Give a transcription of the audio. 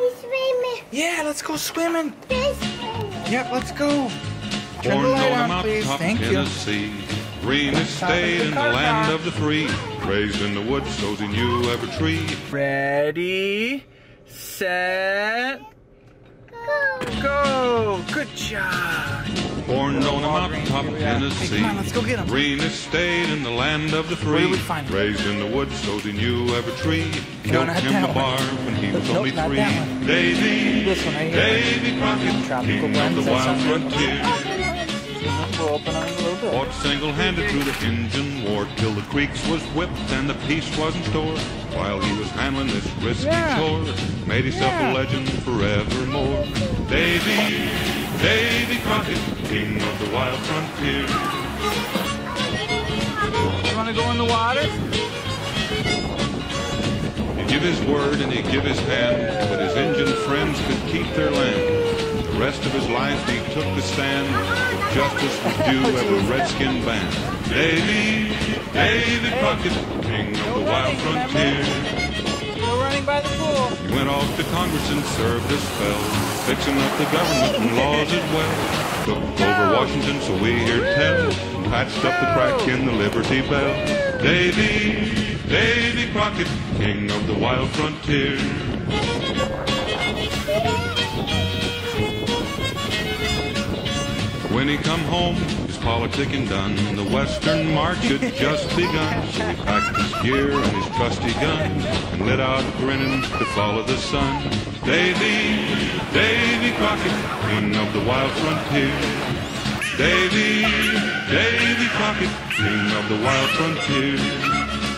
Daddy swimming. Yeah, let's go swimming. This Yep, let's go. Turn Born the light on on, mountain please. top Thank you. Tennessee. Green estate in the land park. of the free. Raised in the woods, so he knew every tree. Ready, set, go. go. Good job. Born on a Walgreens, mountain top here. Hey, Tennessee. come on, let's go get 'em. Green estate in the land of the Where free. did we find 'em? Raised in the woods, so he knew every tree. No, Built not him one. bar when he was Nope, only three. Davy, This one right here. Davy Crockett, king of the wild frontier. We'll open them a little bit. Fought single-handed through the Injun War till the creeks was whipped and the peace wasn't stored. While he was handling this risky Yeah. chore, made himself Yeah. a legend forevermore. Davy, Davy Crockett, king of the wild frontier. You want to go in the water? He give his word and he give his hand, but his Injun friends could keep their land. The rest of his life he took the stand. Justice was due every redskin band. Davy, Davy Crockett, king of the wild frontier. No running by the pool. He went off to Congress and served a spell, fixing up the government and laws as well. Took over Washington, so we hear tell, patched up the crack in the Liberty Bell. Davy, Davy Crockett, king of the wild frontier. When he come home, his politicking done. The Western March had just begun. So he packed his gear and his trusty gun and lit out grinning to follow the sun. Davy, Davy Crockett, king of the wild frontier. Davy, Davy Crockett, king of the wild frontier.